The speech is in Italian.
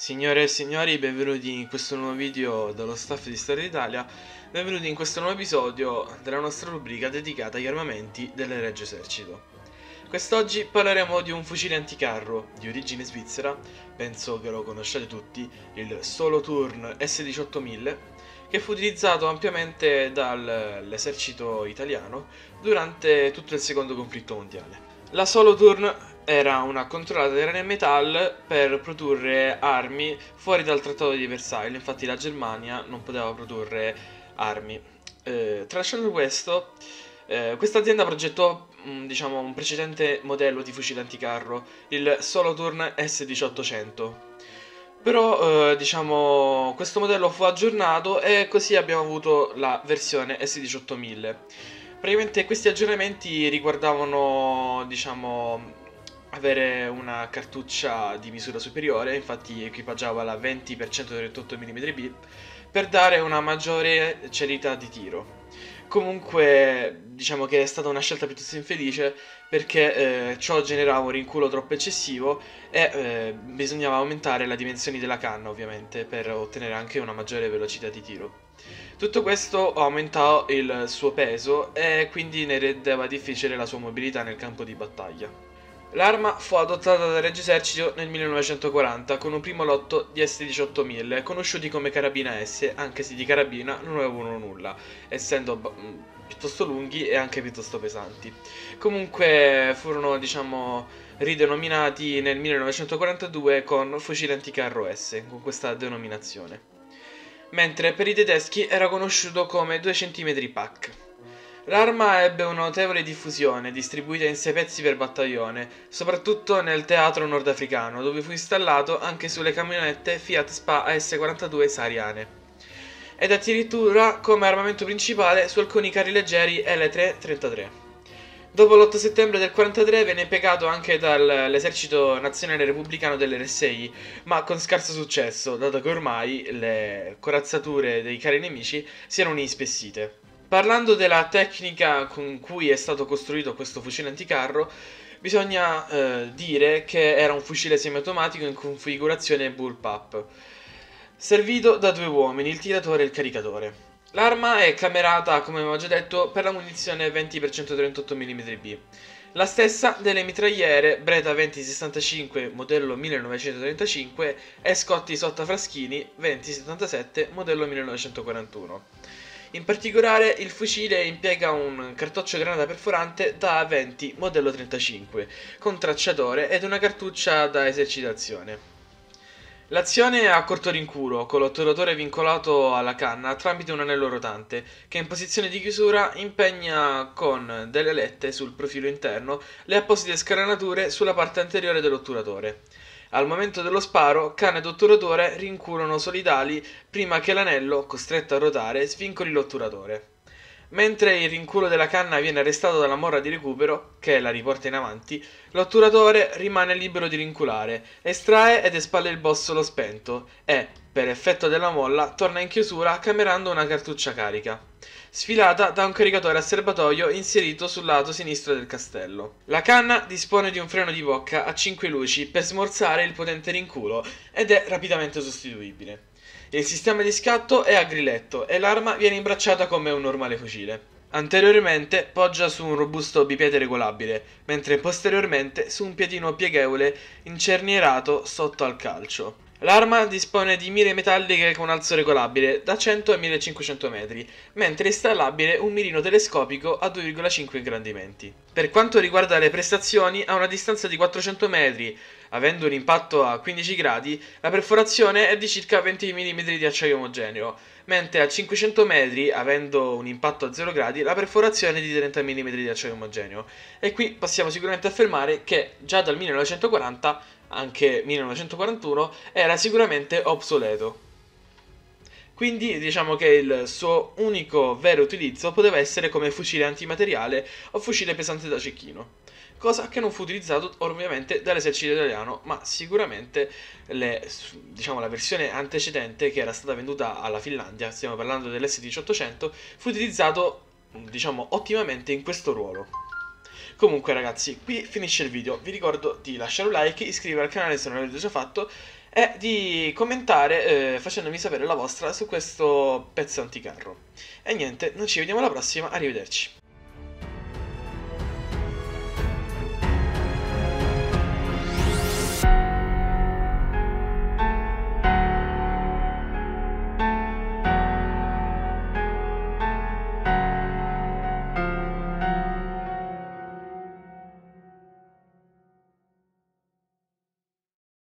Signore e signori, benvenuti in questo nuovo video dallo staff di Storia d'Italia, benvenuti in questo nuovo episodio della nostra rubrica dedicata agli armamenti del Regio Esercito. Quest'oggi parleremo di un fucile anticarro di origine svizzera, penso che lo conosciate tutti, il Solothurn S18000, che fu utilizzato ampiamente dall'esercito italiano durante tutto il secondo conflitto mondiale. La Solothurn era una controllata di Iran Metal per produrre armi fuori dal trattato di Versailles, infatti la Germania non poteva produrre armi. Eh, tralasciando questo, eh, questa azienda progettò mm, diciamo, un precedente modello di fucile anticarro, il Solothurn S1800. Però, eh, diciamo, questo modello fu aggiornato e così abbiamo avuto la versione S18000. Praticamente questi aggiornamenti riguardavano, diciamo, avere una cartuccia di misura superiore, infatti equipaggiava la 20% 38 mm B, per dare una maggiore celerità di tiro. Comunque, diciamo che è stata una scelta piuttosto infelice perché eh, ciò generava un rinculo troppo eccessivo e eh, bisognava aumentare le dimensioni della canna, ovviamente, per ottenere anche una maggiore velocità di tiro. Tutto questo aumentò il suo peso e quindi ne rendeva difficile la sua mobilità nel campo di battaglia. L'arma fu adottata dal Regio Esercito nel 1940 con un primo lotto di S18000, conosciuti come carabina S, anche se di carabina non avevano nulla, essendo mm, piuttosto lunghi e anche piuttosto pesanti. Comunque furono, diciamo, ridenominati nel 1942 con fucile anticarro S, con questa denominazione. Mentre per i tedeschi era conosciuto come 2 cm PAC. L'arma ebbe una notevole diffusione, distribuita in sei pezzi per battaglione, soprattutto nel teatro nordafricano, dove fu installato anche sulle camionette Fiat Spa AS42 sahariane. Ed addirittura come armamento principale su alcuni carri leggeri L3-33. Dopo l'8 settembre del 43 venne impiegato anche dall'esercito nazionale repubblicano dell'RSI, ma con scarso successo, dato che ormai le corazzature dei carri nemici si erano ispessite. Parlando della tecnica con cui è stato costruito questo fucile anticarro, bisogna eh, dire che era un fucile semiautomatico in configurazione bullpup, servito da due uomini, il tiratore e il caricatore. L'arma è camerata, come avevo già detto, per la munizione 20x138 mm B. La stessa delle mitragliere Breda 2065 modello 1935 e Scotti Fraschini 2077 modello 1941. In particolare il fucile impiega un cartoccio granata perforante da 20 modello 35 con tracciatore ed una cartuccia da esercitazione. L'azione è a corto rinculo, con l'otturatore vincolato alla canna tramite un anello rotante, che in posizione di chiusura impegna con delle lette sul profilo interno le apposite scaranature sulla parte anteriore dell'otturatore. Al momento dello sparo, canna ed otturatore rinculano solidali prima che l'anello, costretto a ruotare, svincoli l'otturatore. Mentre il rinculo della canna viene arrestato dalla morra di recupero, che la riporta in avanti, l'otturatore rimane libero di rinculare, estrae ed espalle il bossolo spento e, per effetto della molla, torna in chiusura camerando una cartuccia carica sfilata da un caricatore a serbatoio inserito sul lato sinistro del castello. La canna dispone di un freno di bocca a 5 luci per smorzare il potente rinculo ed è rapidamente sostituibile. Il sistema di scatto è a grilletto e l'arma viene imbracciata come un normale fucile. Anteriormente poggia su un robusto bipiede regolabile, mentre posteriormente su un piedino pieghevole incernierato sotto al calcio. L'arma dispone di mire metalliche con alzo regolabile da 100 a 1500 metri, mentre è installabile un mirino telescopico a 2,5 ingrandimenti. Per quanto riguarda le prestazioni, a una distanza di 400 metri, avendo un impatto a 15 gradi, la perforazione è di circa 20 mm di acciaio omogeneo, mentre a 500 metri, avendo un impatto a 0 gradi, la perforazione è di 30 mm di acciaio omogeneo. E qui possiamo sicuramente affermare che già dal 1940 anche 1941, era sicuramente obsoleto. Quindi diciamo che il suo unico vero utilizzo poteva essere come fucile antimateriale o fucile pesante da cecchino, cosa che non fu utilizzato ovviamente dall'esercito italiano, ma sicuramente le, diciamo, la versione antecedente che era stata venduta alla Finlandia, stiamo parlando dell'S1800, fu utilizzato diciamo ottimamente in questo ruolo. Comunque ragazzi, qui finisce il video, vi ricordo di lasciare un like, iscrivervi al canale se non l'avete già fatto e di commentare eh, facendomi sapere la vostra su questo pezzo anticarro. E niente, noi ci vediamo alla prossima, arrivederci.